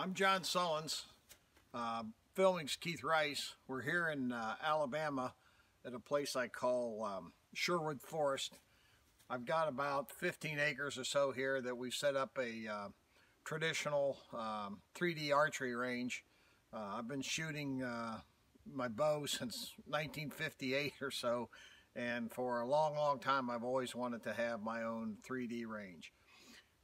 I'm John Sullins. Uh, filming's Keith Rice. We're here in uh, Alabama at a place I call um, Sherwood Forest. I've got about 15 acres or so here that we've set up a uh, traditional um, 3D archery range. Uh, I've been shooting uh, my bow since 1958 or so and for a long long time I've always wanted to have my own 3D range.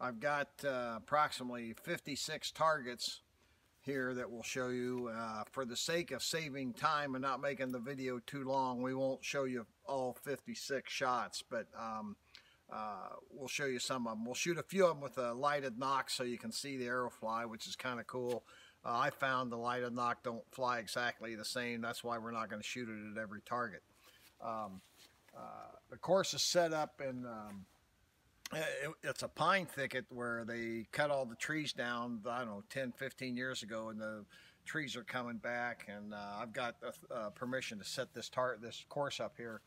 I've got uh, approximately 56 targets here that we'll show you. Uh, for the sake of saving time and not making the video too long, we won't show you all 56 shots, but um, uh, we'll show you some of them. We'll shoot a few of them with a lighted nock so you can see the arrow fly, which is kind of cool. Uh, I found the lighted nock don't fly exactly the same. That's why we're not going to shoot it at every target. Um, uh, the course is set up in um, it, it's a pine thicket where they cut all the trees down, I don't know, 10, 15 years ago, and the trees are coming back. And uh, I've got uh, permission to set this tar this course up here.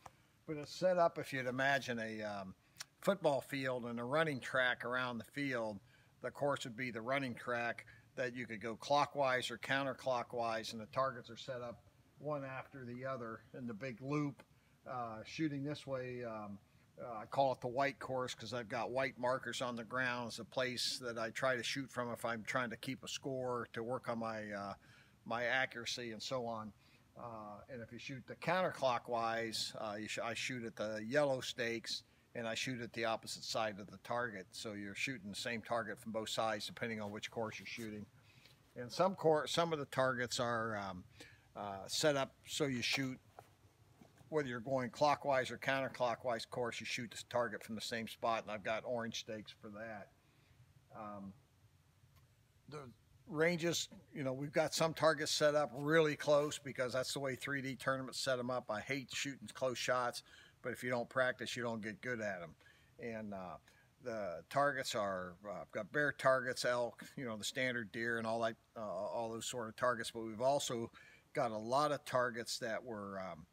But it's set up, if you'd imagine, a um, football field and a running track around the field. The course would be the running track that you could go clockwise or counterclockwise, and the targets are set up one after the other in the big loop. Uh, shooting this way, um, uh, I call it the white course because I've got white markers on the ground. It's a place that I try to shoot from if I'm trying to keep a score to work on my uh, my accuracy and so on. Uh, and if you shoot the counterclockwise, uh, sh I shoot at the yellow stakes and I shoot at the opposite side of the target. So you're shooting the same target from both sides depending on which course you're shooting. And some course, some of the targets are um, uh, set up so you shoot whether you're going clockwise or counterclockwise course, you shoot the target from the same spot, and I've got orange stakes for that. Um, the ranges, you know, we've got some targets set up really close because that's the way 3D tournaments set them up. I hate shooting close shots, but if you don't practice, you don't get good at them. And uh, the targets are, uh, I've got bear targets, elk, you know, the standard deer and all that, uh, all those sort of targets, but we've also got a lot of targets that were um,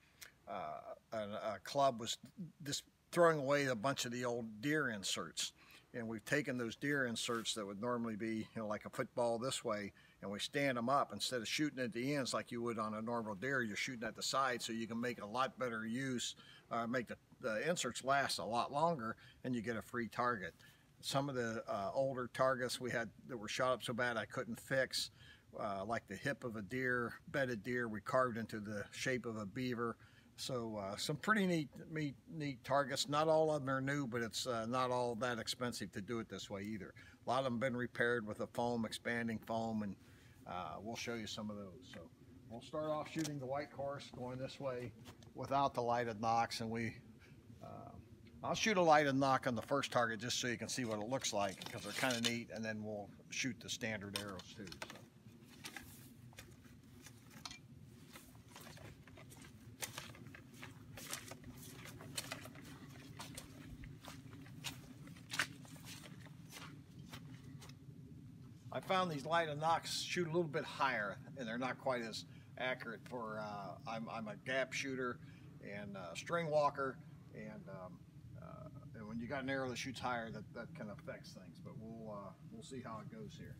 a, a, club was just throwing away a bunch of the old deer inserts. And we've taken those deer inserts that would normally be, you know, like a football this way, and we stand them up instead of shooting at the ends like you would on a normal deer. You're shooting at the side, so you can make a lot better use, uh, make the, the inserts last a lot longer, and you get a free target. Some of the uh, older targets we had that were shot up so bad I couldn't fix, uh, like the hip of a deer, bedded deer, we carved into the shape of a beaver. So uh, some pretty neat, neat, neat targets. Not all of them are new, but it's uh, not all that expensive to do it this way either. A lot of them have been repaired with a foam, expanding foam, and uh, we'll show you some of those. So we'll start off shooting the white course going this way without the lighted nocks, and we. Uh, I'll shoot a lighted nock on the first target just so you can see what it looks like because they're kind of neat, and then we'll shoot the standard arrows too. So. Found these lighted nocks shoot a little bit higher and they're not quite as accurate for, uh, I'm, I'm, a gap shooter and string walker and, um, uh, and when you got an arrow that shoots higher that, that kind of affects things, but we'll, uh, we'll see how it goes here.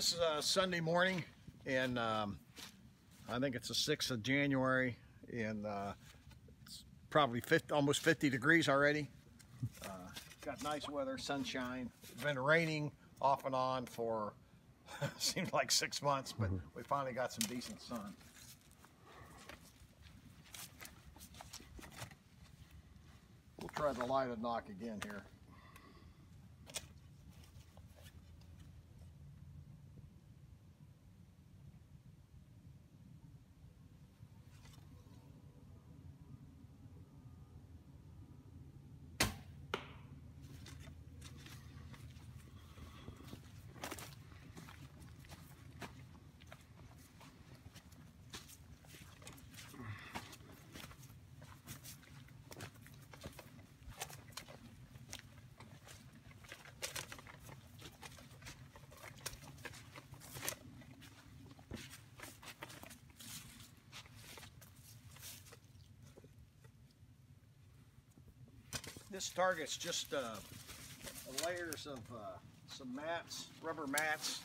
This is a Sunday morning, and um, I think it's the 6th of January, and uh, it's probably 50, almost 50 degrees already. Uh, got nice weather, sunshine. It's been raining off and on for seems like six months, but mm -hmm. we finally got some decent sun. We'll try the light lighted nock again here. This target's just uh, layers of uh, some mats, rubber mats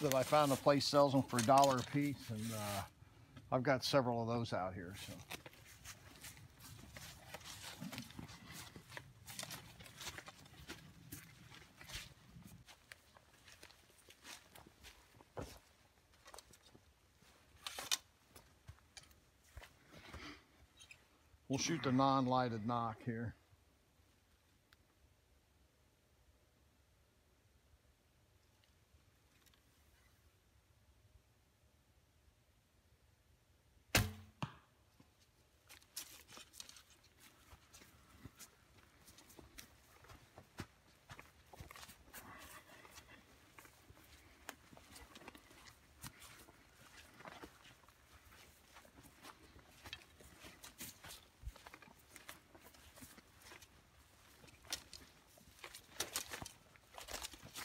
that I found a place sells them for a dollar a piece, and uh, I've got several of those out here. So. We'll shoot the non-lighted nock here.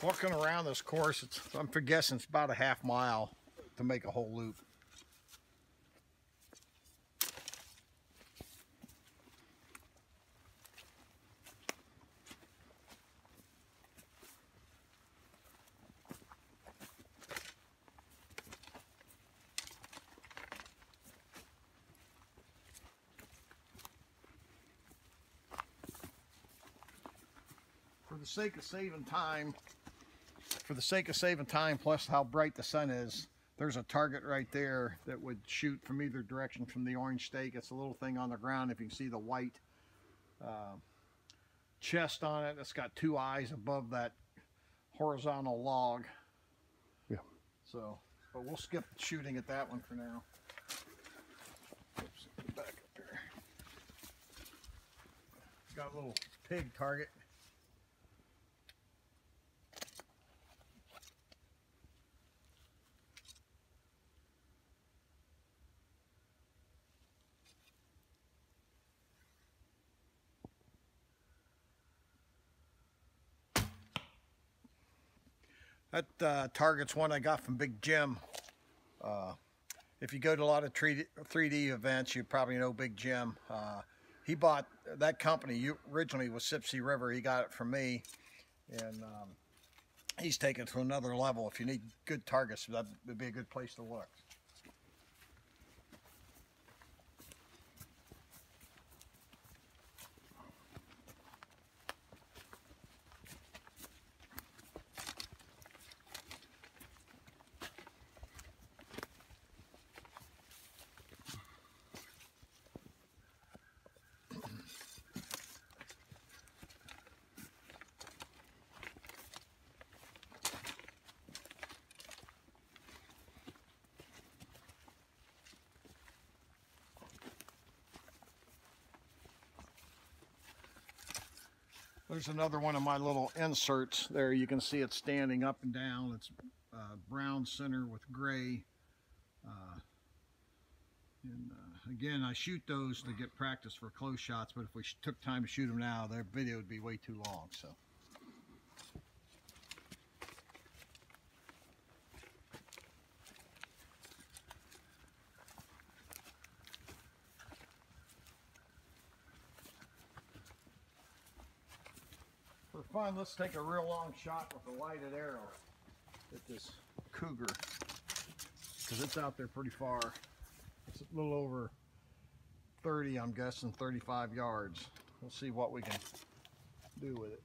Walking around this course, it's, I'm guessing it's about a half mile to make a whole loop. For the sake of saving time, for the sake of saving time, plus how bright the sun is, there's a target right there that would shoot from either direction from the orange stake. It's a little thing on the ground. If you can see the white uh, chest on it, it's got two eyes above that horizontal log. Yeah. So, but we'll skip shooting at that one for now. Oops, back up here. Got a little pig target. That uh, target's one I got from Big Jim. Uh, if you go to a lot of 3D, 3D events, you probably know Big Jim. Uh, he bought that company originally was Sipsey River. He got it from me, and um, he's taken it to another level. If you need good targets, that would be a good place to look. There's another one of my little inserts there. You can see it standing up and down. It's uh, brown center with gray. Uh, and uh, again, I shoot those to get practice for close shots, but if we took time to shoot them now, their video would be way too long. So. Fun, let's take a real long shot with a lighted arrow at this cougar. Because it's out there pretty far. It's a little over 30, I'm guessing 35 yards. We'll see what we can do with it.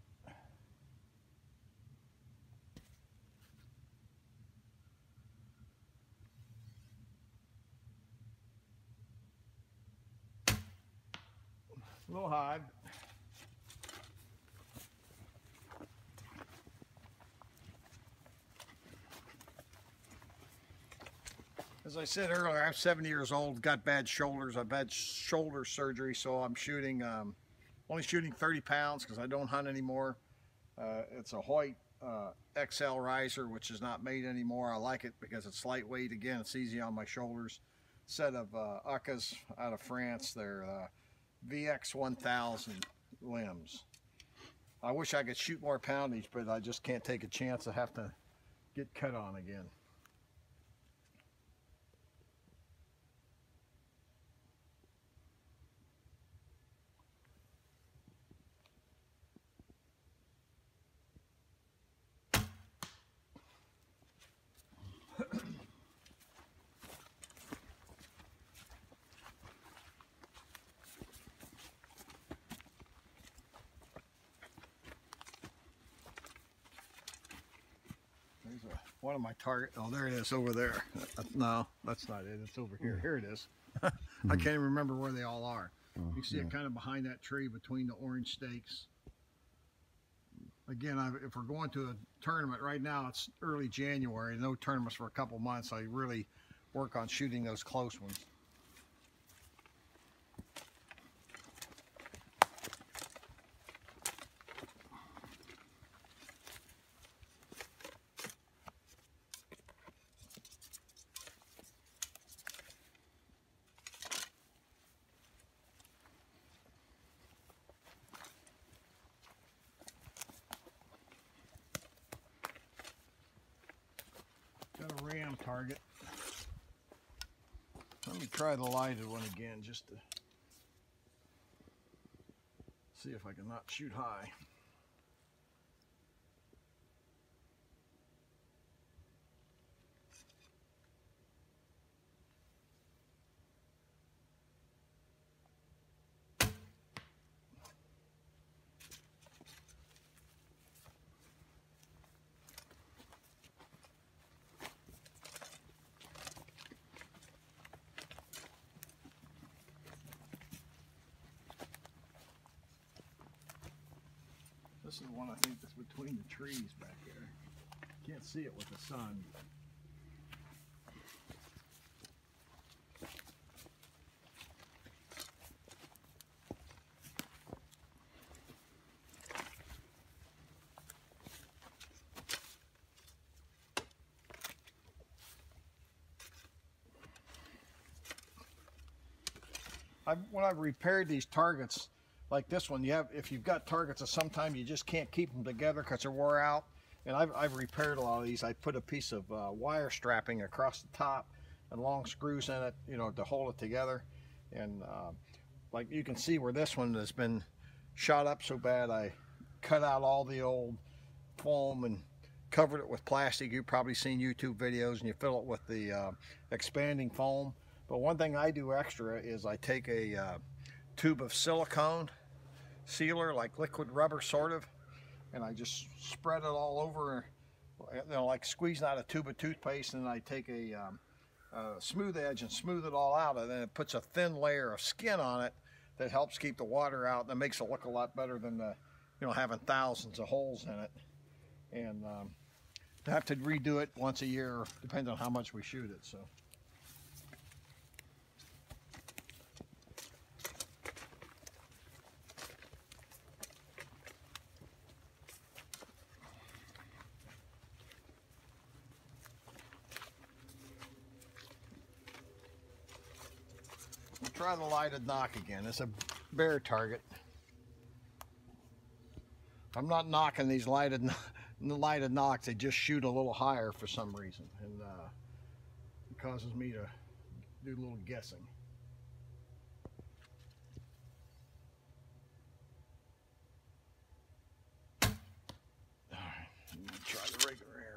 A little high. As I said earlier, I'm 70 years old, got bad shoulders. I've had shoulder surgery, so I'm shooting, um, only shooting 30 pounds because I don't hunt anymore. Uh, it's a Hoyt uh, XL riser, which is not made anymore. I like it because it's lightweight. Again, it's easy on my shoulders. Set of uh, Uukha out of France. They're uh, VX 1000 limbs. I wish I could shoot more poundage, but I just can't take a chance. I have to get cut on again. One of my target. Oh, there it is over there. No, that's not it. It's over here. Here it is. I can't even remember where they all are. Oh, You see yeah. it kind of behind that tree between the orange stakes. Again, I, if we're going to a tournament right now, it's early January. No tournaments for a couple months. I really work on shooting those close ones. Got a ram target. Let me try the lighted one again just to see if I can not shoot high. This is the one I think that's between the trees back there. Can't see it with the sun. I've, when I've repaired these targets, like this one, you have if you've got targets of some time, you just can't keep them together because they're wore out. And I've, I've repaired a lot of these. I put a piece of uh, wire strapping across the top and long screws in it, you know, to hold it together. And uh, like you can see where this one has been shot up so bad, I cut out all the old foam and covered it with plastic. You've probably seen YouTube videos and you fill it with the uh, expanding foam. But one thing I do extra is I take a uh, tube of silicone sealer, like liquid rubber sort of, and I just spread it all over, you know, like squeezing out a tube of toothpaste, and I take a, um, a smooth edge and smooth it all out, and then it puts a thin layer of skin on it that helps keep the water out, and it makes it look a lot better than the, you know, having thousands of holes in it. And um, I have to redo it once a year, depends on how much we shoot it. So. Try the lighted nock again. It's a bear target. I'm not knocking these lighted the lighted nocks. They just shoot a little higher for some reason, and uh, it causes me to do a little guessing. All right, I'm gonna try the regular arrow.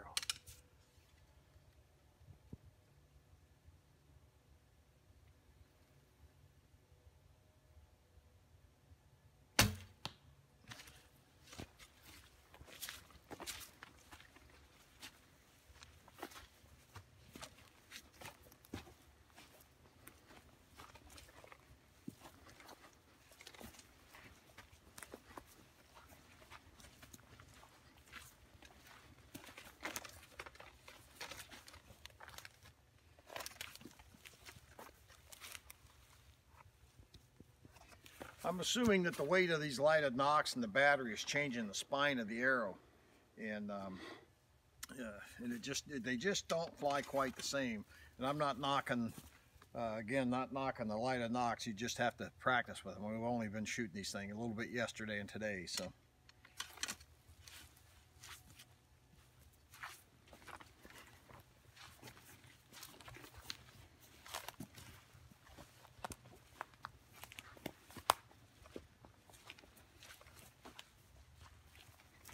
I'm assuming that the weight of these lighted nocks and the battery is changing the spine of the arrow, and um, uh, and it just they just don't fly quite the same. And I'm not knocking, uh, again, not knocking the lighted nocks. You just have to practice with them. We've only been shooting these things a little bit yesterday and today, so.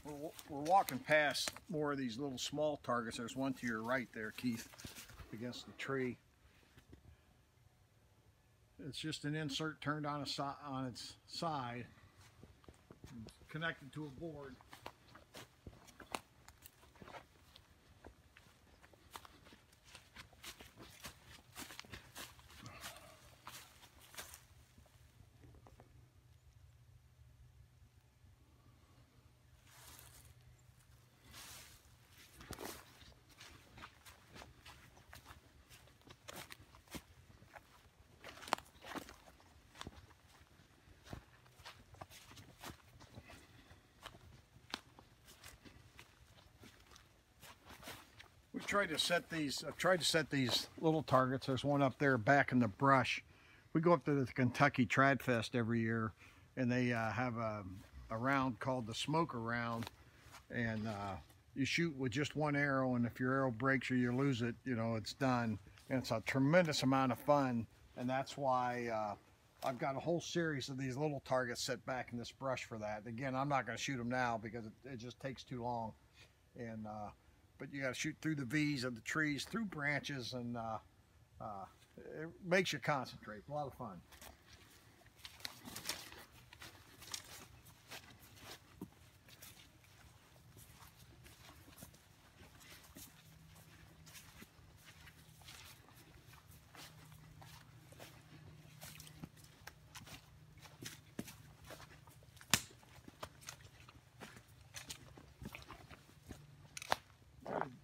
We're, wa- walking past more of these little small targets. There's one to your right there, Keith, against the tree. It's just an insert turned on a si- on its side, connected to a board. Tried to set these. I've tried to set these little targets. There's one up there back in the brush. We go up to the Kentucky Trad Fest every year, and they uh, have a, a round called the smoker round, and uh, you shoot with just one arrow, and if your arrow breaks or you lose it, you know it's done. And it's a tremendous amount of fun, and that's why. Uh, I've got a whole series of these little targets set back in this brush for that. Again, I'm not going to shoot them now because it, it just takes too long. And uh, but you got to shoot through the V's of the trees, through branches, and uh, uh, it makes you concentrate. A lot of fun.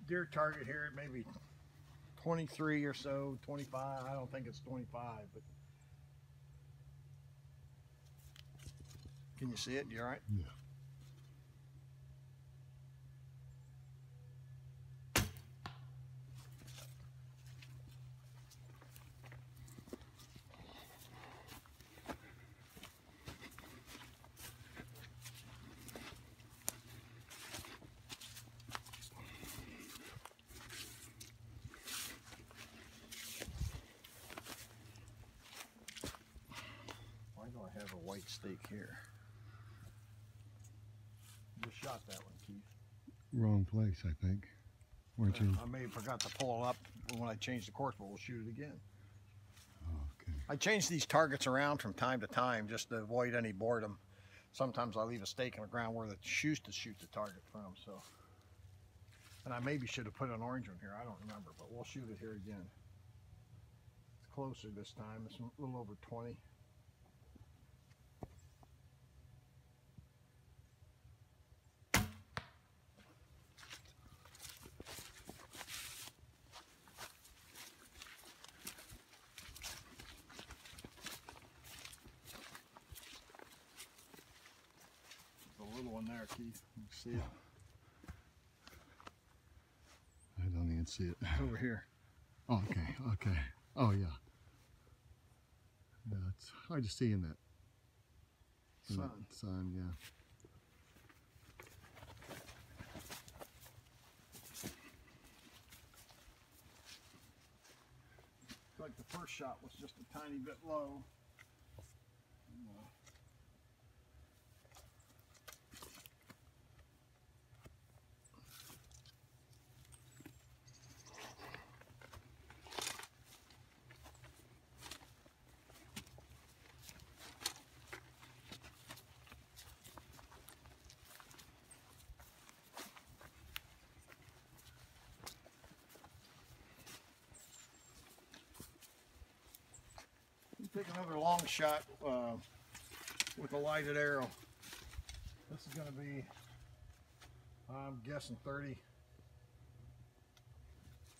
deer target here, maybe 23 or so, 25. I don't think it's 25, but can you see it? You all right? Yeah. Why do I have a white stake here? Just shot that one, Keith. Wrong place, I think. Weren't you? I may have forgot to pull it up when I changed the course, but we'll shoot it again. Okay. I change these targets around from time to time just to avoid any boredom. Sometimes I leave a stake in the ground where the shoots to shoot the target from. So, and I maybe should have put an orange one here. I don't remember, but we'll shoot it here again. It's closer this time. It's a little over 20. There's a little one there, Keith. You can see it I don't even see it. over here. Oh, okay, okay. Oh, yeah. Yeah, it's hard to see in that, in Sun. that sun, yeah. like the first shot was just a tiny bit low. Take another long shot uh, with a lighted arrow. This is going to be, I'm guessing 30.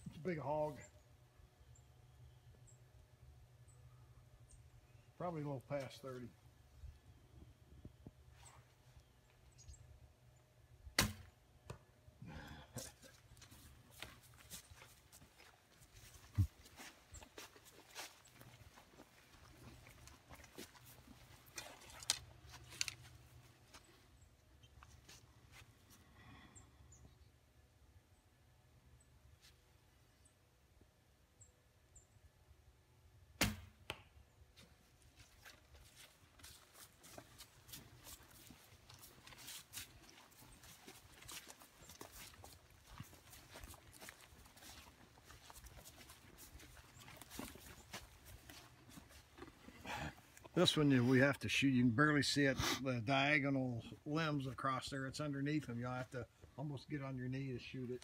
It's a big hog. Probably a little past 30. This one we have to shoot. You can barely see it. The diagonal limbs across there. It's underneath them. You'll have to almost get on your knee to shoot it.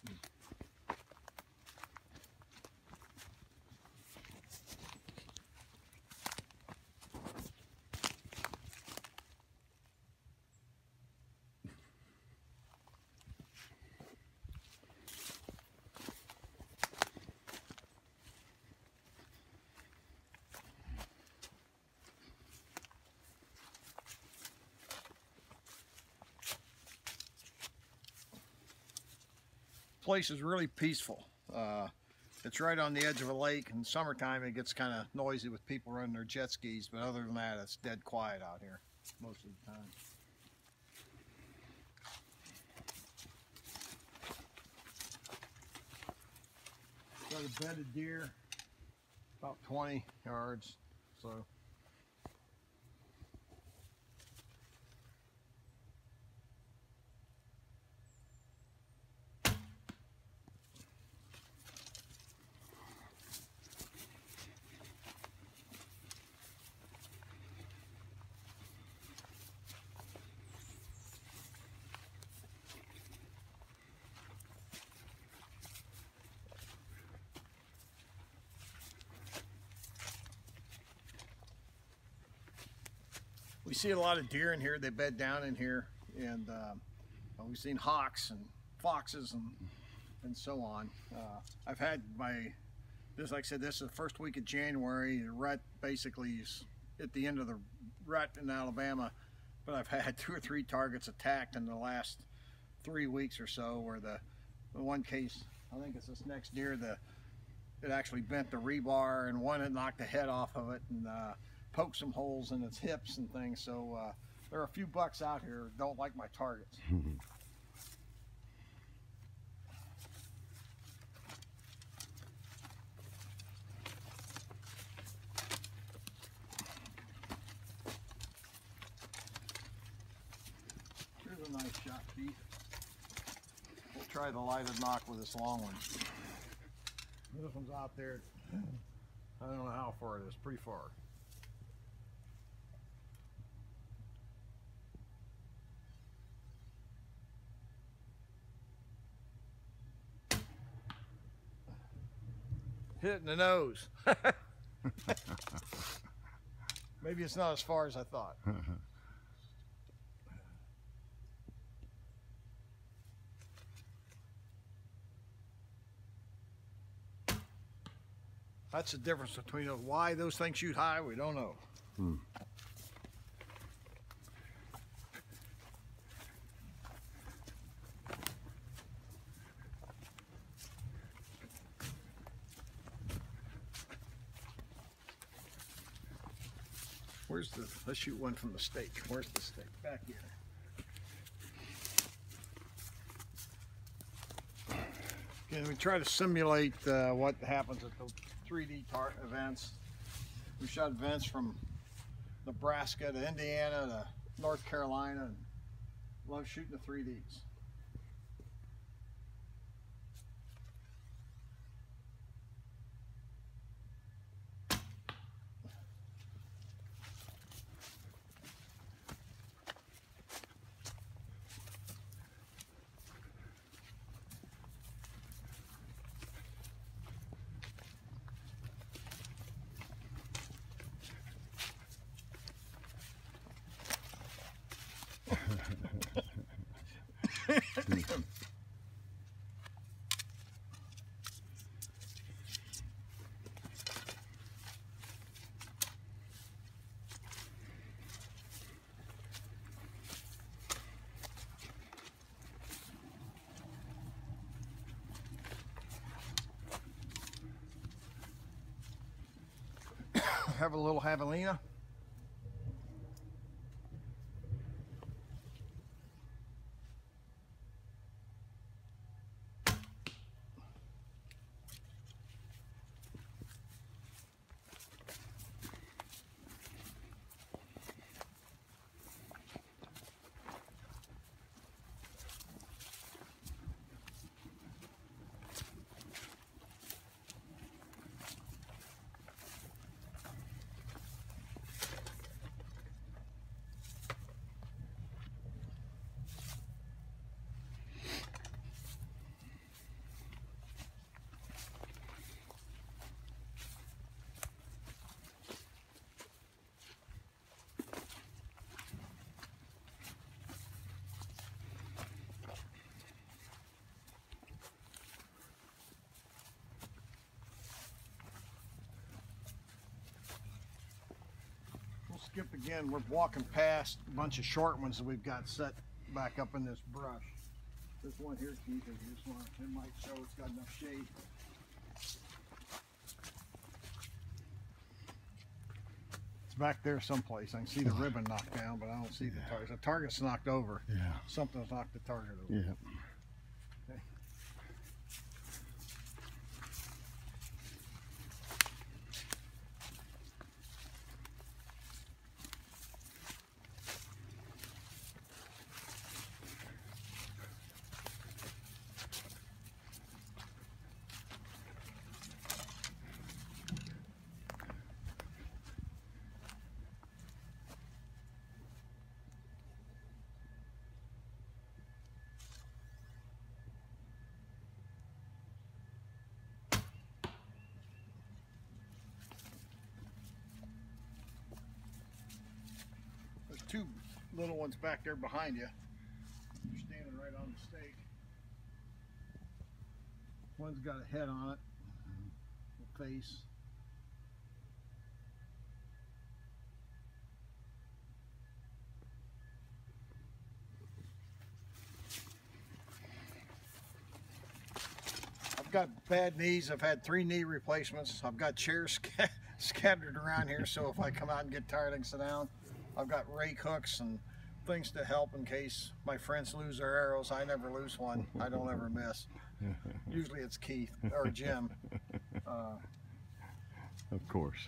Place is really peaceful. Uh, it's right on the edge of a lake. In summertime, it gets kind of noisy with people running their jet skis, but other than that, it's dead quiet out here most of the time. Got a bedded deer, about 20 yards, so. See a lot of deer in here. They bed down in here, and um, we've seen hawks and foxes and and so on. Uh, I've had my this, like I said, this is the first week of January. The rut basically is at the end of the rut in Alabama, but I've had two or three targets attacked in the last three weeks or so. Where the, the one case, I think it's this next deer, the it actually bent the rebar, and one had knocked the head off of it, and uh, poke some holes in its hips and things. So uh, there are a few bucks out here don't like my targets. Here's a nice shot, Pete. We'll try the lighted nock with this long one. This one's out there. I don't know how far it is, pretty far. Hit in the nose. Maybe it's not as far as I thought. That's the difference between those. Why those things shoot high, we don't know. Hmm. Where's the, let's shoot one from the stake. Where's the stake? Back here. Can we try to simulate uh, what happens at the 3D tar events? We shot events from Nebraska to Indiana to North Carolina and love shooting the 3Ds. Have a little javelina. skip again. We're walking past a bunch of short ones that we've got set back up in this brush. This one here, Keith, is this one. It might show it's got enough shade. It's back there someplace. I can see the ribbon knocked down, but I don't see yeah. the target. The target's knocked over. Yeah. Something's knocked the target over. Yeah. Back there behind you. You're standing right on the stake. One's got a head on it, a face. I've got bad knees. I've had three knee replacements. I've got chairs sca- scattered around here, so if I come out and get tired, I can sit down. I've got rake hooks and things to help in case my friends lose their arrows. I never lose one. I don't ever miss. Usually it's Keith or Jim. Uh, Of course.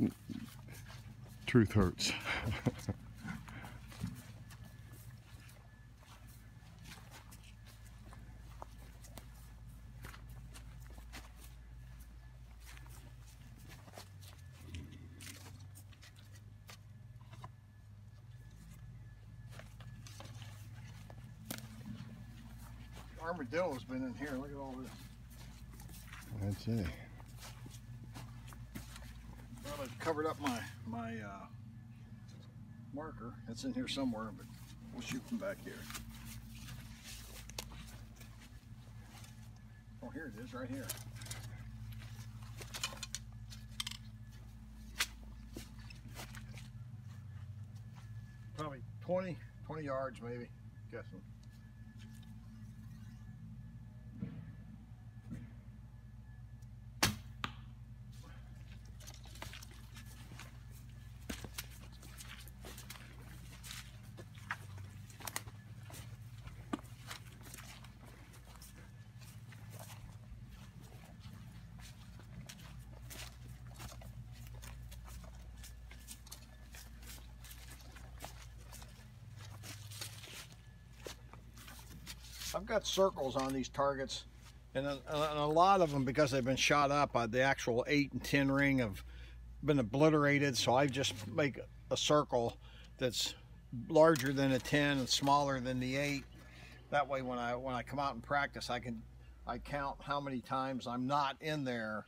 Truth hurts. Armadillo's been in here. Look at all this. I'd say. Well, I've covered up my my uh, marker. It's in here somewhere, but we'll shoot from back here. Oh, here it is, right here. Probably 20, 20 yards, maybe. Guessing. Got circles on these targets, and a, and a lot of them, because they've been shot up, uh, the actual 8 and 10 ring have been obliterated, so I just make a circle that's larger than a 10 and smaller than the 8. That way, when I when I come out and practice, I can I count how many times I'm not in there.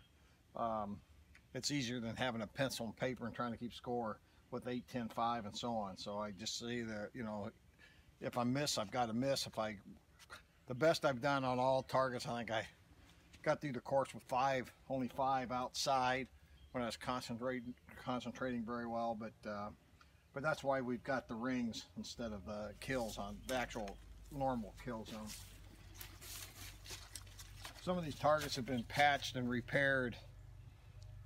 Um, it's easier than having a pencil and paper and trying to keep score with 8, 10, 5, and so on. So I just see that, you know, if I miss, I've got to miss. If I the best I've done on all targets. I think I got through the course with five, only five outside when I was concentrating concentrating very well. But uh, but that's why we've got the rings instead of the kills on the actual normal kill zone. Some of these targets have been patched and repaired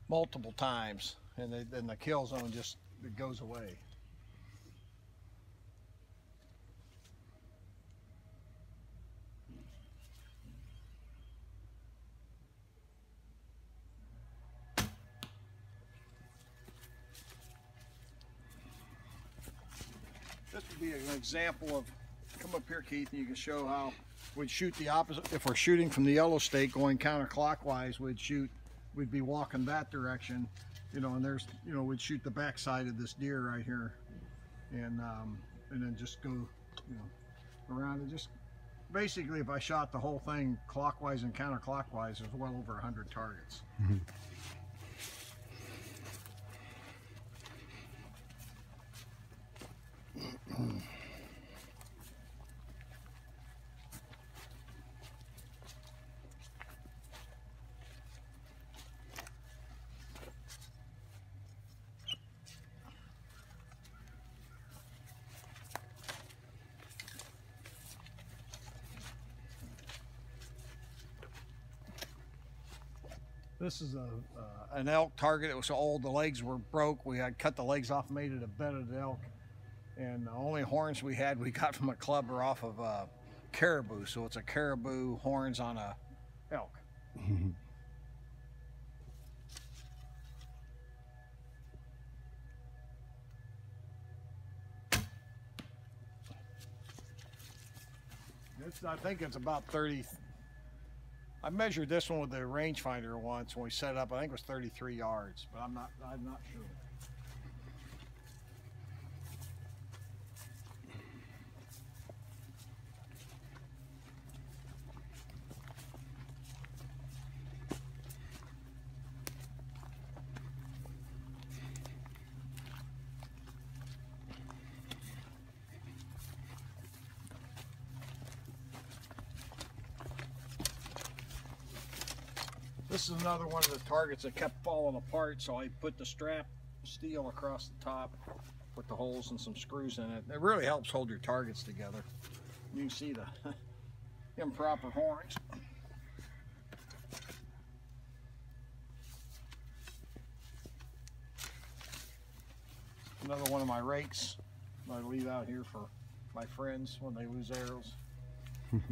multiple times, and then the kill zone just goes away. Would be an example of come up here Keith and you can show how we'd shoot the opposite. If we're shooting from the yellow stake going counterclockwise we'd shoot we'd be walking that direction you know and there's you know we'd shoot the back side of this deer right here. And um, and then just go you know around and just basically if I shot the whole thing clockwise and counterclockwise there's well over 100 targets This is a uh, an elk target. It was old the legs were broke. We had cut the legs off, made it a bedded elk and the only horns we had we got from a club are off of uh, caribou. So it's a caribou horns on a elk. It's, I think it's about 30. I measured this one with the rangefinder once when we set it up. I think it was 33 yards, but I'm not. I'm not sure. Is another one of the targets that kept falling apart, so I put the strap steel across the top with the holes and some screws in it. It really helps hold your targets together. You can see the improper horns. Another one of my rakes I leave out here for my friends when they lose arrows.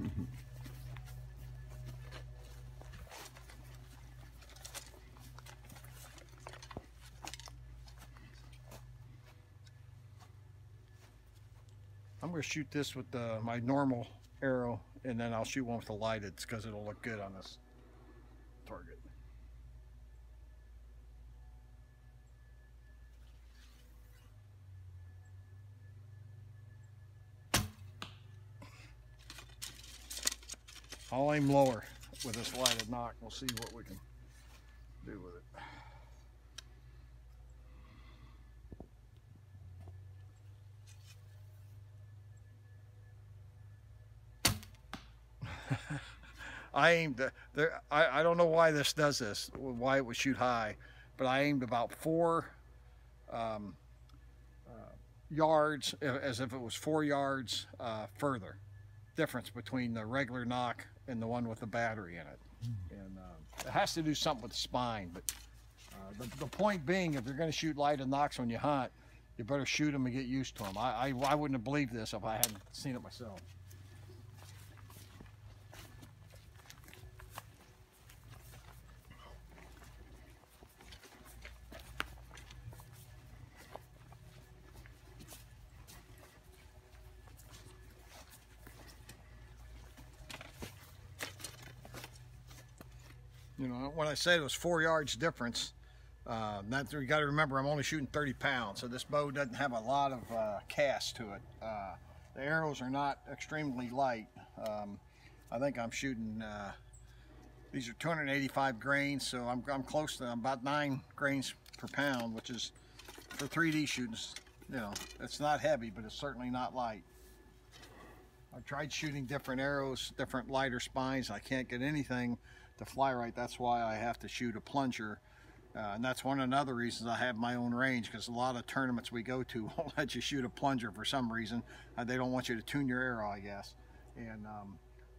To shoot this with the, my normal arrow and then I'll shoot one with the lighted because it'll look good on this target. I'll aim lower with this lighted nock. We'll see what we can do with it. I aimed there. I, I don't know why this does this, why it would shoot high, but I aimed about four um, uh, yards, as if it was four yards uh, further. Difference between the regular nock and the one with the battery in it, and uh, it has to do something with the spine. But uh, the, the point being, if you're going to shoot lighted nocks when you hunt, you better shoot them and get used to them. I, I, I wouldn't have believed this if I hadn't seen it myself. You know, when I said it was four yards difference, uh, that you got to remember I'm only shooting 30 pounds, so this bow doesn't have a lot of uh, cast to it. Uh, the arrows are not extremely light. Um, I think I'm shooting. Uh, these are 285 grains, so I'm, I'm close to about nine grains per pound, which is for 3D shooting. You know, it's not heavy, but it's certainly not light. I've tried shooting different arrows, different lighter spines. I can't get anything to fly right. That's why I have to shoot a plunger. Uh, and that's one of the reasons I have my own range because a lot of tournaments we go to won't let you shoot a plunger for some reason. Uh, they don't want you to tune your arrow, I guess. And um,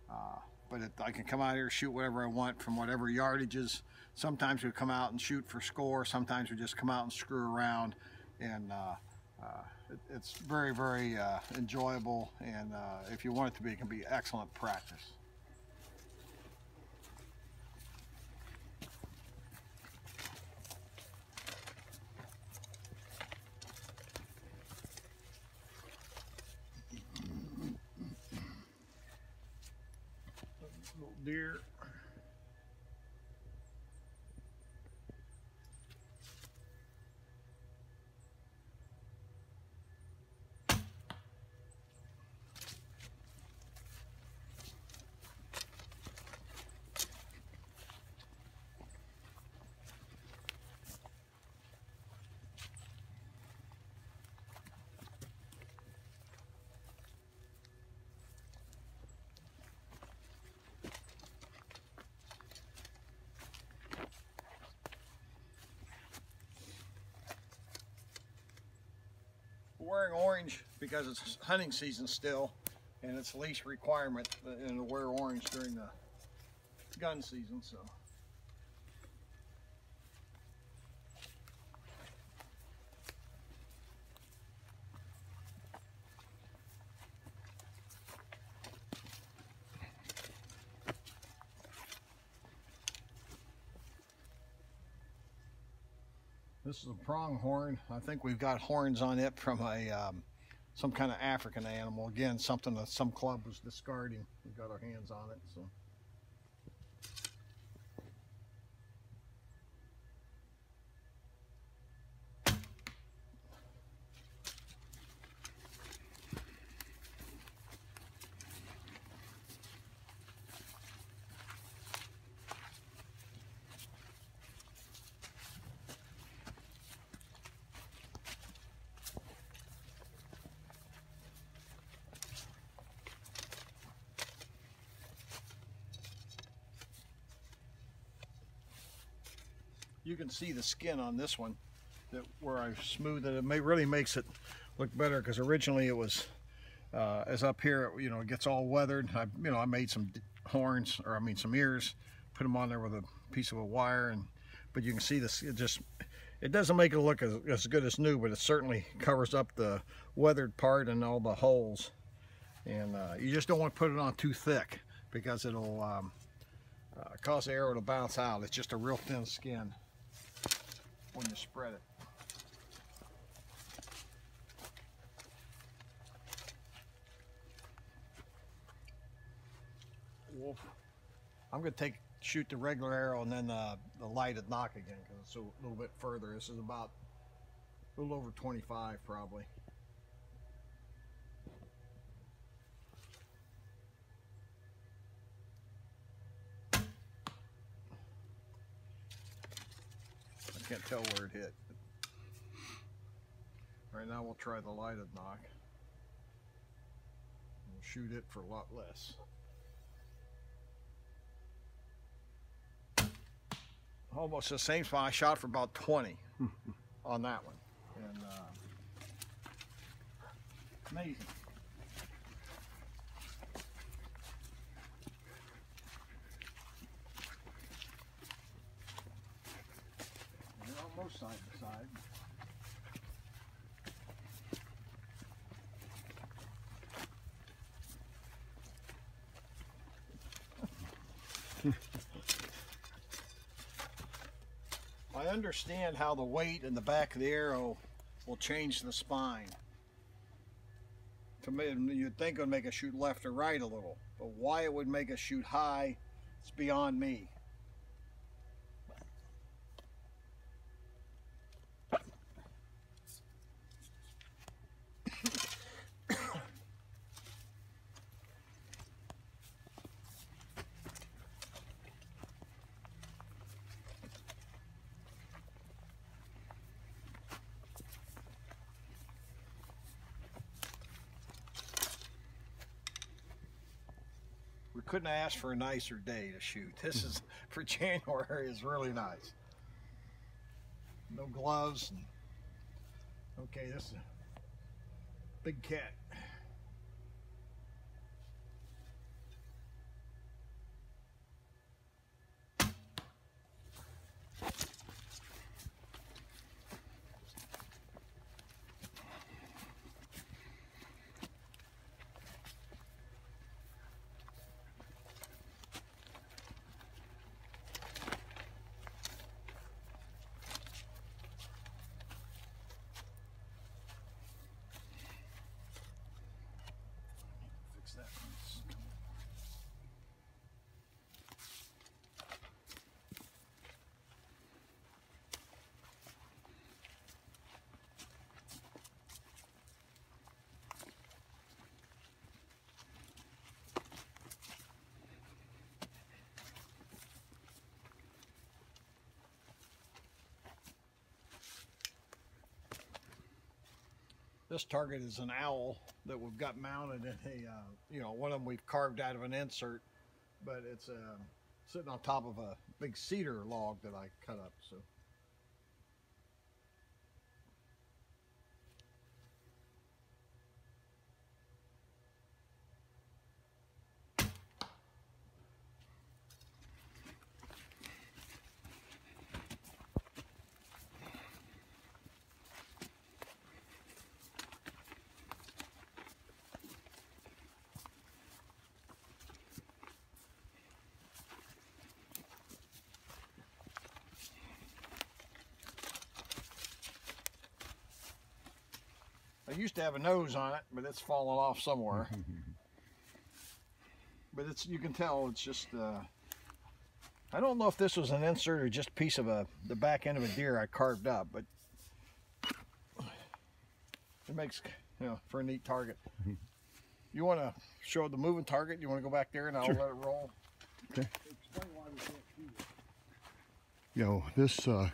uh, but it, I can come out here shoot whatever I want from whatever yardages. Sometimes we come out and shoot for score. Sometimes we just come out and screw around. And uh, uh, it, it's very, very uh, enjoyable. And if you want it to be, it can be excellent practice. Deer. Wearing orange because it's hunting season still and it's least requirement to wear orange during the gun season so This is a pronghorn. I think we've got horns on it from a um, some kind of African animal. Again, something that some club was discarding. We've got our hands on it, so. You can see the skin on this one that where I smoothed it. It may, really makes it look better because originally it was uh, as up here, you know, it gets all weathered. I, you know, I made some horns or I mean some ears, put them on there with a piece of a wire, and but you can see this. It just it doesn't make it look as, as good as new, but it certainly covers up the weathered part and all the holes. And uh, you just don't want to put it on too thick because it'll um, uh, cause the arrow to bounce out. It's just a real thin skin when you spread it. Wolf. I'm going to take shoot the regular arrow and then uh, the lighted nock again because it's a little bit further. This is about a little over 25 probably. Can't tell where it hit. Right now we'll try the lighted nock. We'll shoot it for a lot less. Almost the same spot. I shot for about 20 on that one. And uh, amazing. Side by side. I understand how the weight in the back of the arrow will change the spine. To me, you'd think it would make us shoot left or right a little, but why it would make us shoot high, it's beyond me. Couldn't ask for a nicer day to shoot. This is for January is really nice. No gloves. And, okay, this is a big cat. Fix that. This target is an owl that we've got mounted in a, uh, you know, one of them we've carved out of an insert, but it's uh, sitting on top of a big cedar log that I cut up. So. Used to have a nose on it, but it's fallen off somewhere. but it's you can tell it's just uh, I don't know if this was an insert or just a piece of a the back end of a deer I carved up, but it makes you know for a neat target. you want to show the moving target? You want to go back there and I'll Sure. let it roll. Okay. Explain why we can't shoot it. You know, this, uh,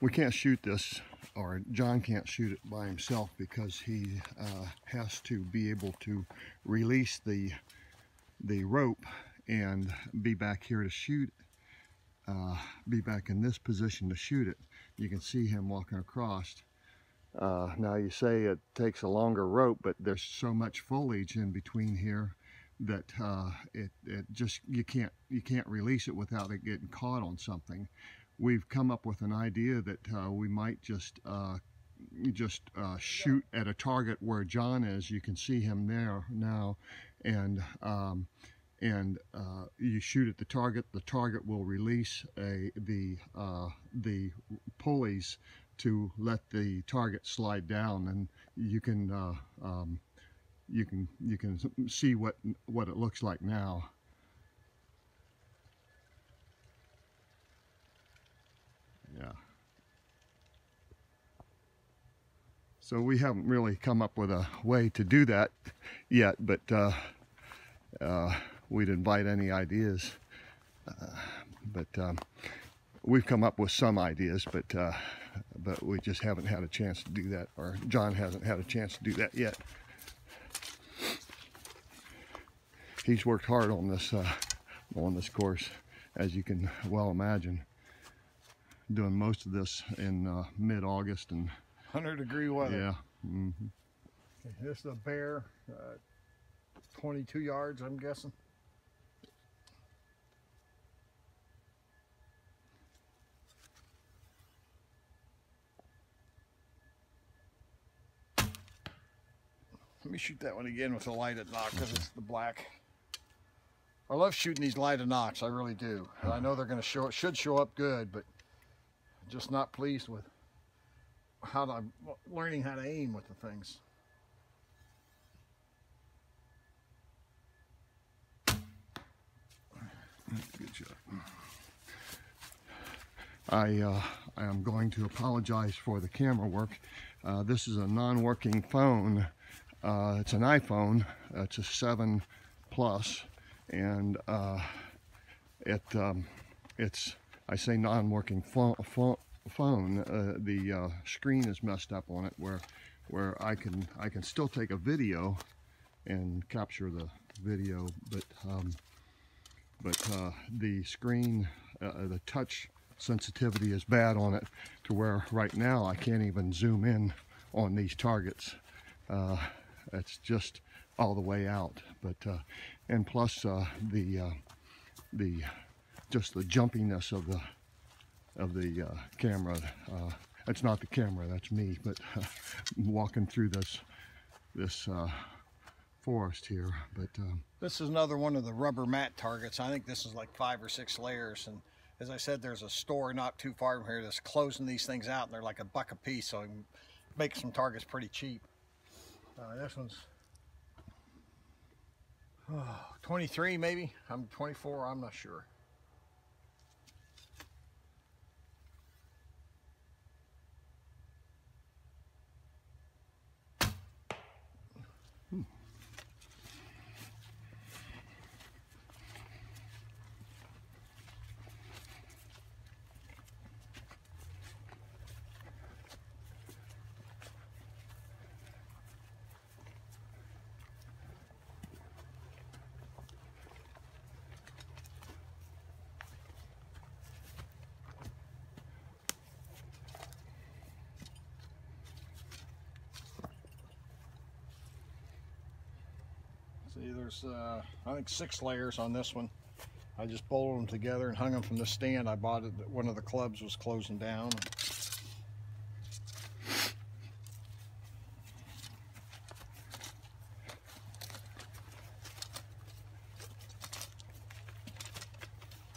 we can't shoot this, or John can't shoot it by himself because he uh, has to be able to release the, the rope and be back here to shoot, uh, be back in this position to shoot it. You can see him walking across. Uh, now you say it takes a longer rope, but there's so much foliage in between here that uh, it, it just you can't you can't release it without it getting caught on something. We've come up with an idea that uh, we might just uh, just uh, shoot at a target where John is. You can see him there now, and um, and uh, you shoot at the target. The target will release a the uh, the pulleys to let the target slide down, and you can uh, um, you can you can see what what it looks like now. Yeah. So we haven't really come up with a way to do that yet, but uh, uh, we'd invite any ideas. Uh, but um, we've come up with some ideas, but uh, but we just haven't had a chance to do that, or John hasn't had a chance to do that yet. He's worked hard on this uh, on this course, as you can well imagine. Doing most of this in uh, mid-August, and 100 degree weather. yeah, hmm Okay, This is a bear, uh, 22 yards, I'm guessing. Let me shoot that one again with a lighted nock because it's the black. I love shooting these lighted nocks, I really do. I know they're going to show, it should show up good, but just not pleased with how I'm learning how to aim with the things. Good. I, uh, I am going to apologize for the camera work. Uh, this is a non-working phone. Uh, it's an iPhone. It's a 7 Plus, and uh, it um, it's I say non-working phone. phone. Uh, the uh, screen is messed up on it where where I can I can still take a video and capture the video, but um, but uh, the screen, uh, the touch sensitivity is bad on it to where right now I can't even zoom in on these targets. Uh, it's just all the way out. But uh, and plus uh, the uh, the just the jumpiness of the of the uh, camera. Uh, it's not the camera, that's me. But walking through this this uh, forest here, but. Um, This is another one of the rubber mat targets. I think this is like five or six layers. And as I said, there's a store not too far from here that's closing these things out, and they're like a buck a piece, so make some targets pretty cheap. Uh, this one's 23 maybe. I'm 24. I'm not sure. Uh, I think six layers on this one. I just bolted them together and hung them from the stand I bought it. One of the clubs was closing down.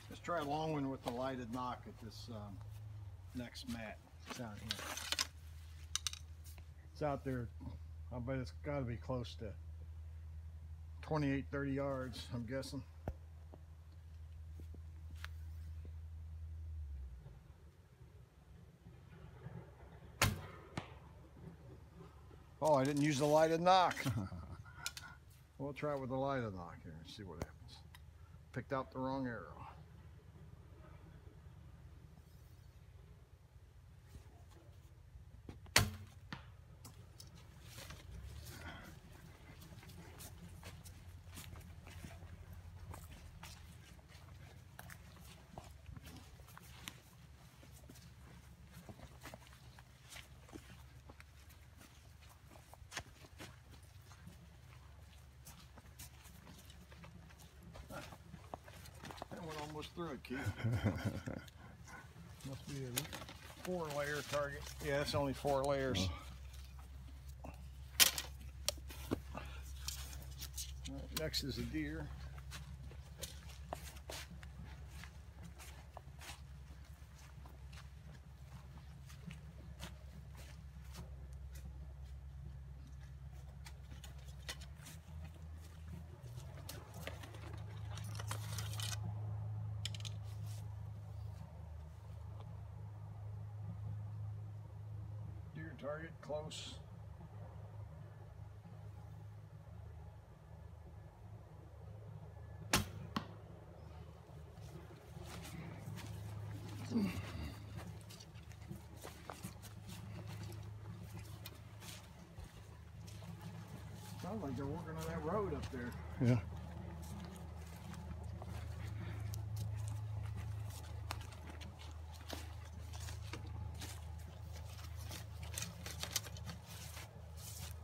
Let's try a long one with the lighted nock at this um, next mat down here. It's out there. I bet it's got to be close to 28, 30 yards, I'm guessing. Oh, I didn't use the lighted nock. we'll try it with the lighted nock here and see what happens. Picked out the wrong arrow. That went almost through it, Keith. Must be a four layer target. Yeah, it's only four layers. Next is a. Deer target. Sounds like they're working on that road up there. Yeah.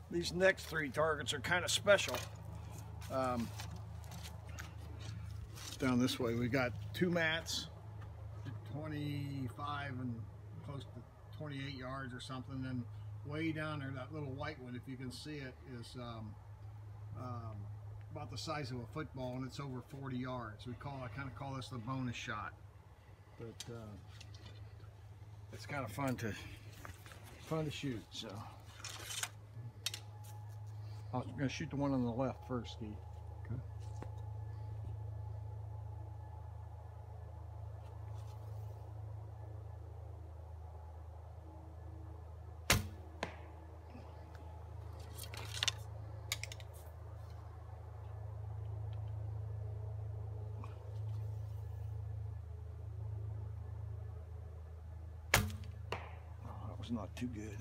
These next three targets are kind of special. Um, down this way, we've got two mats, 25 and close to 28 yards or something. And way down there, that little white one, if you can see it, is um, um, about the size of a football, and it's over 40 yards. We call I kind of call this the bonus shot, but uh, it's kind of fun to fun to shoot. So. I was going to shoot the one on the left first, Keith. Okay. Oh, that was not too good.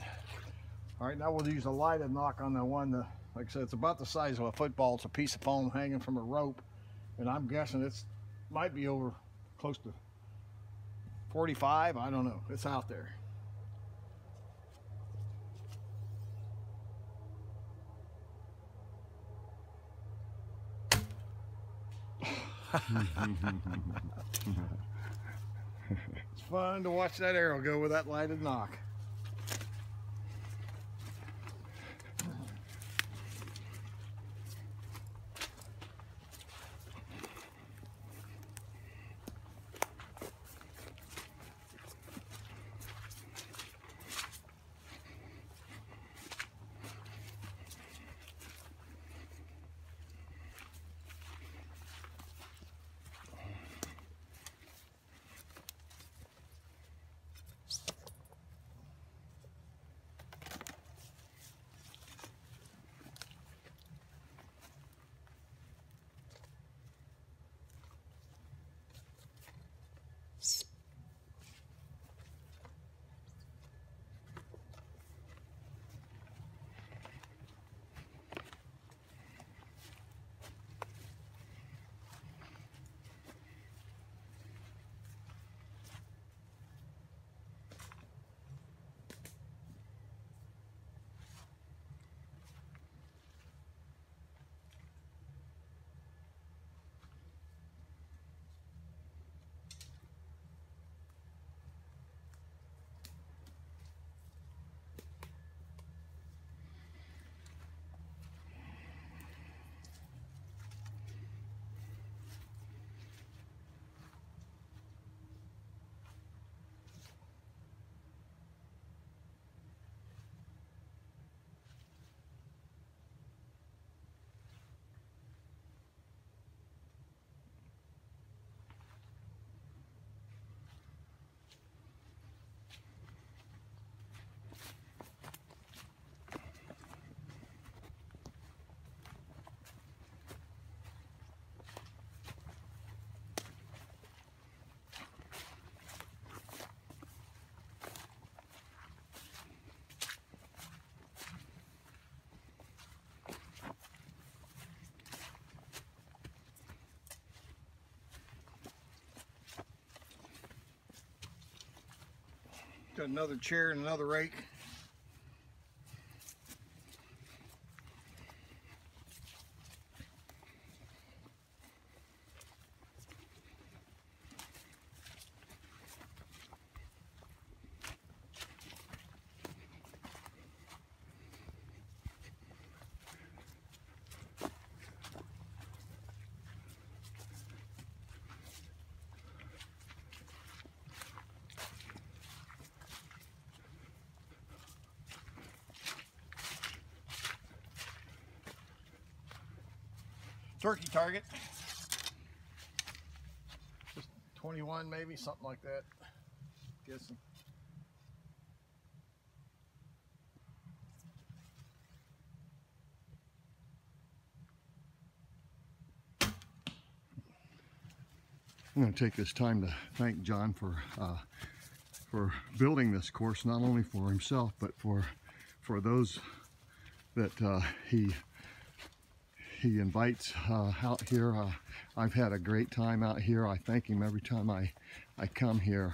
All right, now we'll use a lighted nock on the one. That, like I said, it's about the size of a football. It's a piece of foam hanging from a rope, and I'm guessing it's might be over close to 45. I don't know. It's out there. it's fun to watch that arrow go with that lighted nock. Got another chair and another rake. Turkey target. Just 21 maybe, something like that. Guessing. I'm going to take this time to thank John for uh, for building this course, not only for himself, but for for those that uh, he he invites uh, out here. Uh, I've had a great time out here. I thank him every time I, I come here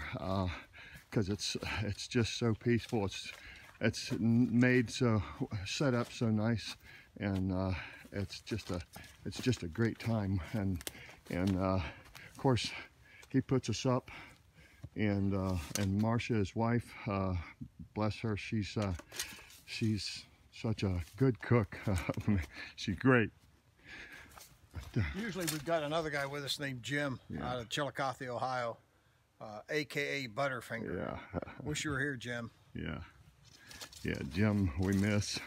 because uh, it's it's just so peaceful. It's it's made so set up so nice, and uh, it's just a it's just a great time. And and uh, of course he puts us up, and uh, and Marcia, his wife, bless her, she's she's such a good cook. she's great. Usually we've got another guy with us named Jim yeah. out of Chillicothe, Ohio, uh, aka Butterfinger. Yeah. Wish you were here, Jim. Yeah. Yeah, Jim, we miss.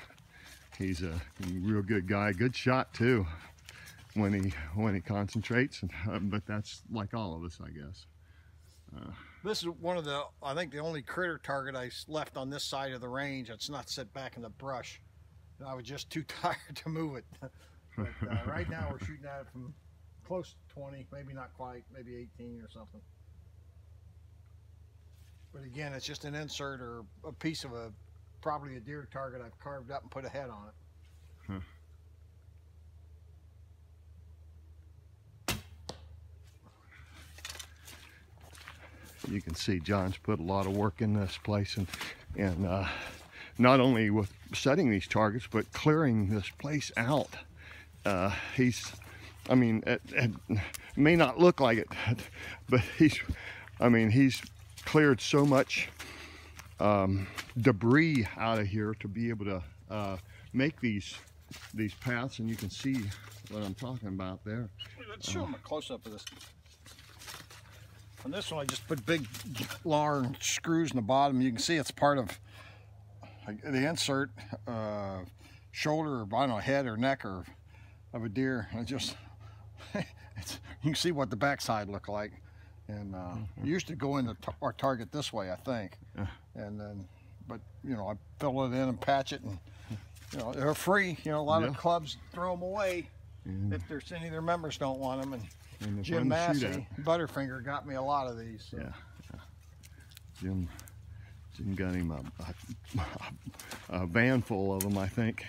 He's a real good guy, good shot too, when he when he concentrates. Uh, but that's like all of us, I guess. Uh, this is one of the, I think, the only critter target I left on this side of the range that's not set back in the brush. I was just too tired to move it. But uh, right now we're shooting at it from close to 20, maybe not quite, maybe 18 or something. But again, it's just an insert or a piece of a, probably a deer target I've carved up and put a head on it. You can see John's put a lot of work in this place and, and uh, not only with setting these targets, but clearing this place out uh, he's, I mean, it, it, may not look like it, but he's, I mean, he's cleared so much um, debris out of here to be able to uh, make these these paths, and you can see what I'm talking about there. Let's show uh, them a close-up of this. On this one, I just put big long screws in the bottom. You can see it's part of the insert, uh, shoulder, or I don't know, head or neck or of a deer. And I just, it's, you can see what the backside looked like. And uh, mm -hmm. used to go into our target this way, I think. Yeah. And then, but you know, I fill it in and patch it, and you know, they're free. You know, a lot yeah. of clubs throw them away mm. if there's any of their members don't want them. And, and Jim Massey, Butterfinger, got me a lot of these. So. Yeah. Jim, Jim got him a, a, a van full of them, I think.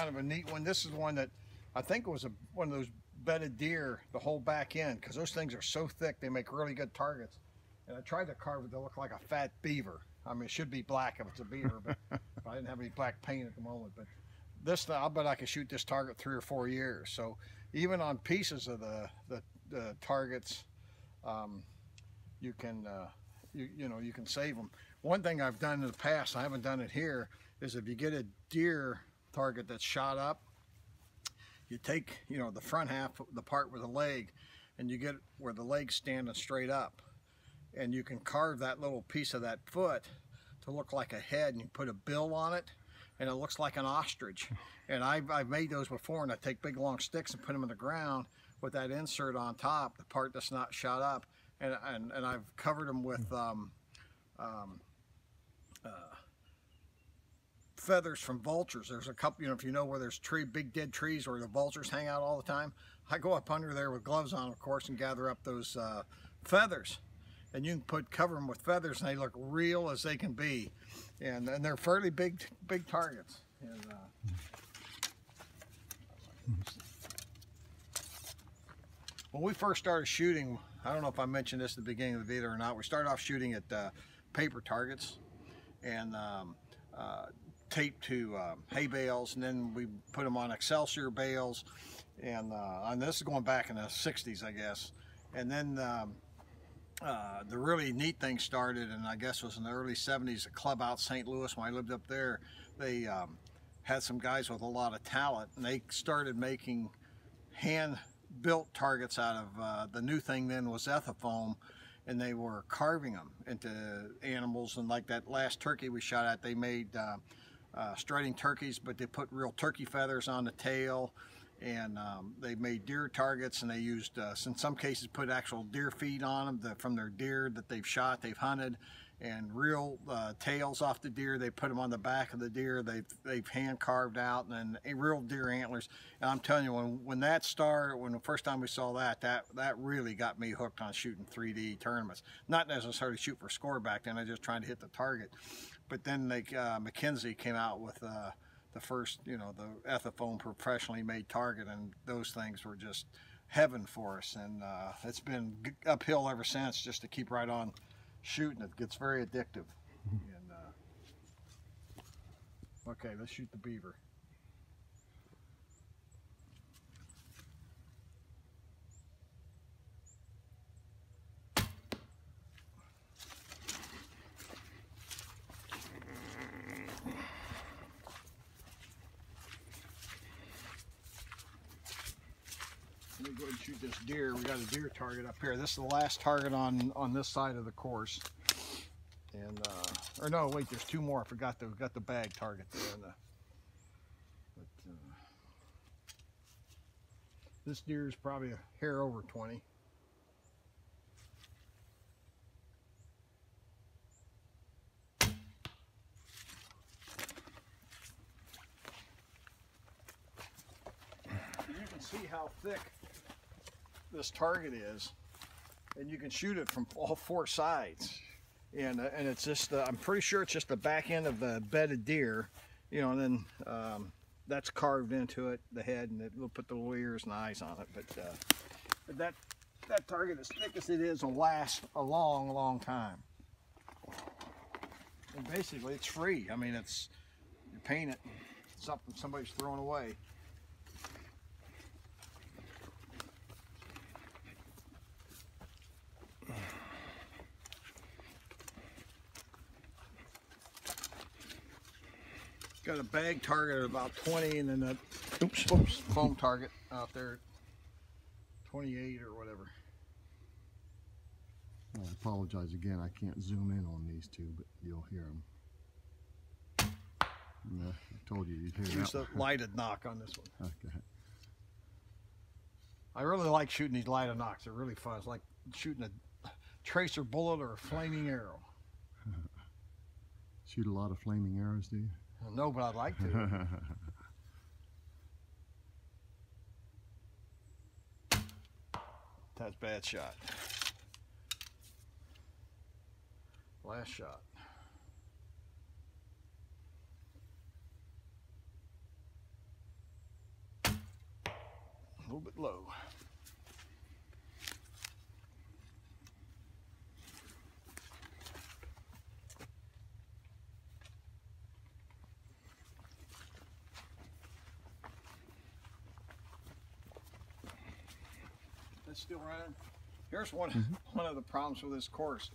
Kind of a neat one. This is one that I think was a, one of those bedded deer, the whole back end, because those things are so thick, they make really good targets. And I tried to carve it to look like a fat beaver. I mean, it should be black if it's a beaver, but I didn't have any black paint at the moment. But this, I'll bet I could shoot this target three or four years. So even on pieces of the, the, the targets, um, you can, uh, you, you know, you can save them. One thing I've done in the past, I haven't done it here, is if you get a deer target that's shot up, you take, you know, the front half, the part with the leg, and you get where the leg's standing straight up. And you can carve that little piece of that foot to look like a head, and you put a bill on it, and it looks like an ostrich. And I've, I've made those before, and I take big long sticks and put them in the ground with that insert on top, the part that's not shot up, and, and, and I've covered them with um, um, uh, feathers from vultures. There's a couple, you know, if you know where there's tree, big dead trees where the vultures hang out all the time, I go up under there with gloves on, of course, and gather up those uh, feathers. and you can put cover them with feathers, and they look real as they can be, and and they're fairly big big targets. And, uh, when we first started shooting, I don't know if I mentioned this at the beginning of the video or not. We started off shooting at uh, paper targets and um, uh, taped to um, hay bales, and then we put them on Excelsior bales. And, uh, and this is going back in the 60s, I guess. And then um, uh, the really neat thing started, and I guess was in the early 70s, a club out St. Louis when I lived up there. They um, had some guys with a lot of talent, and they started making hand built targets out of uh, the new thing then was ethafoam and they were carving them into animals and like that last turkey we shot at they made uh, uh, strutting turkeys but they put real turkey feathers on the tail and um, they made deer targets and they used uh, in some cases put actual deer feed on them the, from their deer that they've shot they've hunted and real uh, tails off the deer. They put them on the back of the deer. They've they've hand carved out and then real deer antlers. And I'm telling you, when when that started, when the first time we saw that, that that really got me hooked on shooting 3D tournaments. Not necessarily shoot for score back then. I was just trying to hit the target. But then they uh, McKenzie came out with. Uh, the first, you know, the ethafoam professionally made target, and those things were just heaven for us. And uh, it's been uphill ever since, just to keep right on shooting it gets very addictive. and, uh, okay, let's shoot the beaver. Let me go ahead and shoot this deer. We got a deer target up here. This is the last target on on this side of the course. And uh, or no, wait, there's two more. I forgot the got the bag target there. The, but, uh, this deer is probably a hair over 20. You can see how thick this target is and you can shoot it from all four sides. And uh, and it's just uh, I'm pretty sure it's just the back end of the bedded deer you know and then um, that's carved into it the head and it will put the little ears and eyes on it. But, uh, but that that target as thick as it is will last a long long time. And basically it's free. I mean it's you paint it something somebody's throwing away got a bag target at about 20 and then a oops, oops, foam target out there 28 or whatever. I apologize again. I can't zoom in on these two, but you'll hear them. I told you you'd hear Use that. the lighted nock on this one. Okay. I really like shooting these lighted nocks. They're really fun. It's like shooting a tracer bullet or a flaming arrow. Shoot a lot of flaming arrows, do you? No, but I'd like to. That's bad shot. Last shot. A little bit low. That's still running. Here's one one of the problems with this course.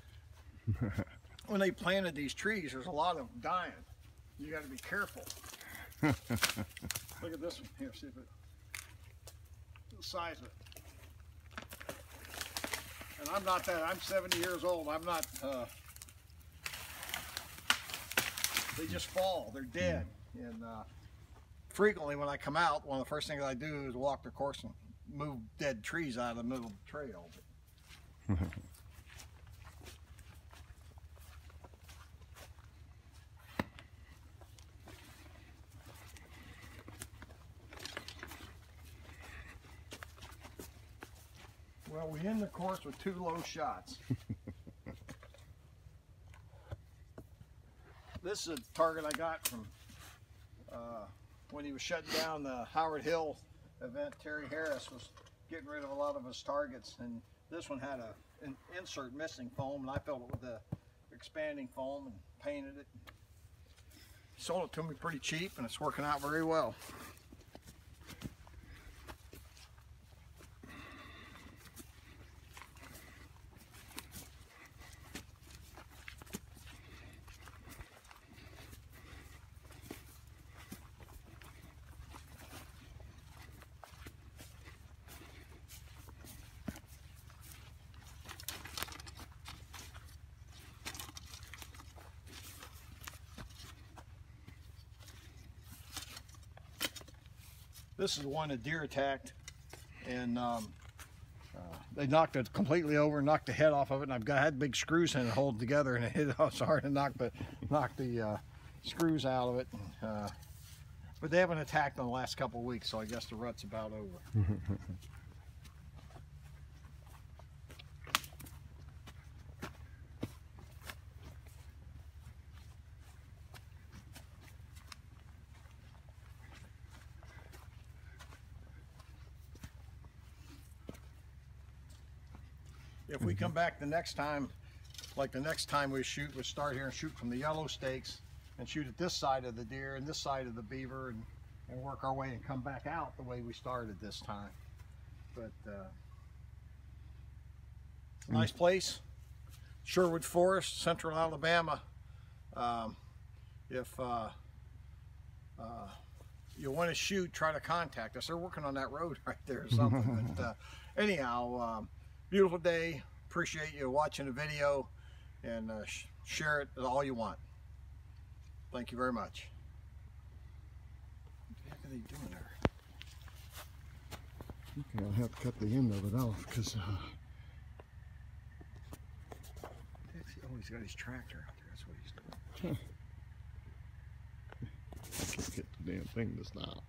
when they planted these trees, there's a lot of them dying. You got to be careful. Look at this one here. See if it the size of it. And I'm not that. I'm 70 years old. I'm not. Uh, they just fall. They're dead. And uh, frequently, when I come out, one of the first things I do is walk the course and move dead trees out of the middle of the trail. well, we end the course with two low shots. this is a target I got from uh, when he was shutting down the Howard Hill event. Terry Harris was getting rid of a lot of his targets, and this one had a an insert missing foam, and I filled it with the expanding foam and painted it. Sold it to me pretty cheap, and it's working out very well. This is one that deer attacked, and um, uh, they knocked it completely over, knocked the head off of it, and I've got had big screws in it hold together, and it hit, it's hard to knock the knock the uh, screws out of it. Uh, but they haven't attacked in the last couple of weeks, so I guess the rut's about over. we come back the next time, like the next time we shoot, we start here and shoot from the yellow stakes and shoot at this side of the deer and this side of the beaver and, and work our way and come back out the way we started this time. But uh, nice place, Sherwood Forest, Central Alabama. Um, if uh, uh, you want to shoot, try to contact us. They're working on that road right there or something. but uh, anyhow, um, beautiful day. Appreciate you watching the video and uh, sh share it all you want. Thank you very much. What the heck are they doing there? Okay, I'll have to cut the end of it off because uh, Oh, he's got his tractor out there. That's what he's doing. I can't get the damn thing to stop.